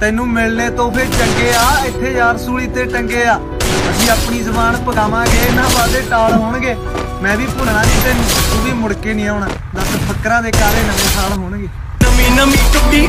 ਤੈਨੂੰ ਮਿਲਣੇ ਤੋਹਫੇ ਚੰਗੇ ਆ, ਇੱਥੇ ਯਾਰ ਸੂਲੀ ਤੇ ਟੰਗੇ ਆ। ਅਸੀਂ ਆਪਣੀ ਜ਼ਬਾਨ ਪਕਾਵਾਂਗੇ ਨਾ ਵਾਦੇ ਟਾਲ ਹੋਣਗੇ। ਮੈਂ ਵੀ ਭੁੱਲਣਾ ਨਹੀਂ ਤੈਨੂੰ, ਤੂੰ ਵੀ ਮੁੜ ਕੇ ਨਹੀਂ ਆਉਣਾ। ਦੱਸ, ਫੱਕਰਾਂ ਦੇ ਕਾਲੇ ਨਵੇਂ ਸਾਲ ਹੋਣਗੇ। ਨਵੀਂ ਨਵੀਂ ਟੁੱਟੀ